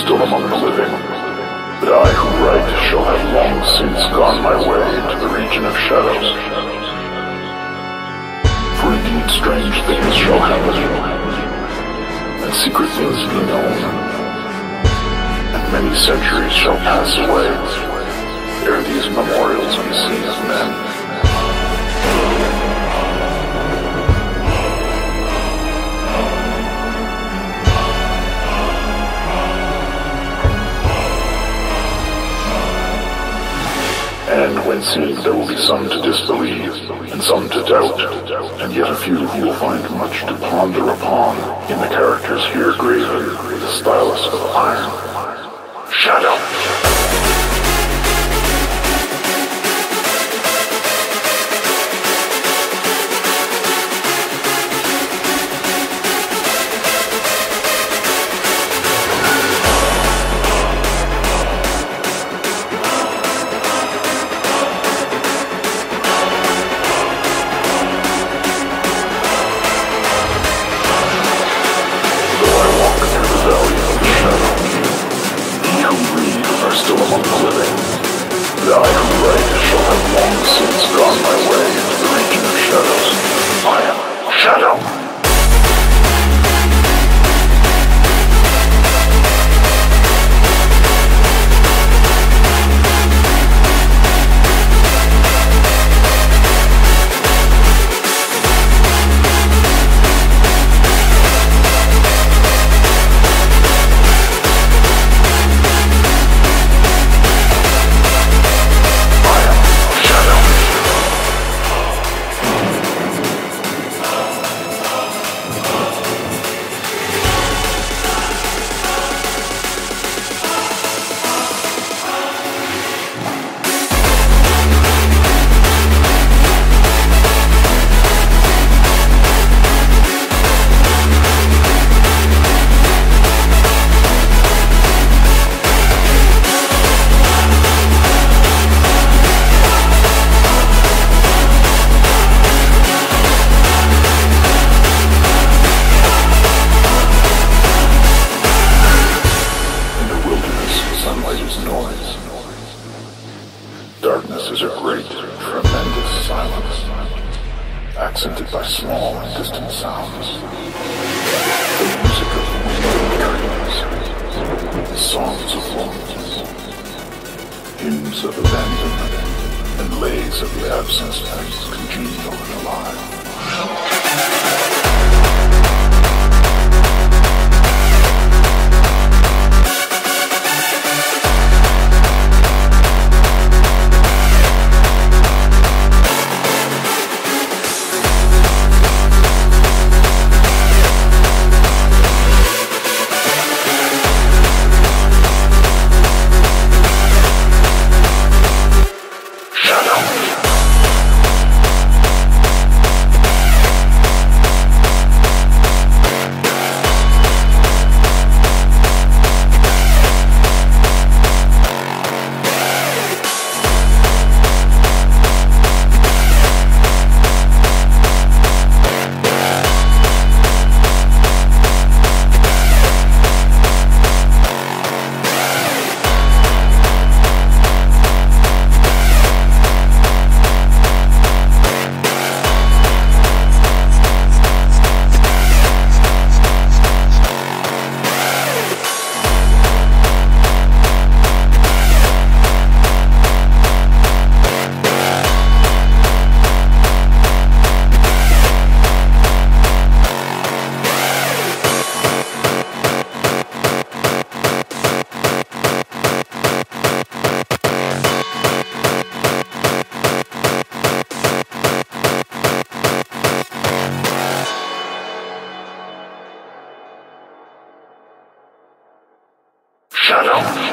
still among the living. But I who write shall have long since gone my way into the region of shadows. For indeed strange things shall happen, and secret things be known, and many centuries shall pass away ere these memorials be seen of men. There will be some to disbelieve, and some to doubt, and yet a few who will find much to ponder upon in the characters here graven with a stylus of iron. Shadow. Though Darkness is a great, tremendous silence, accented by small and distant sounds. The music of wind trees, the songs of loneliness, hymns of abandonment, and lays of the absence that is congenial and alive. know?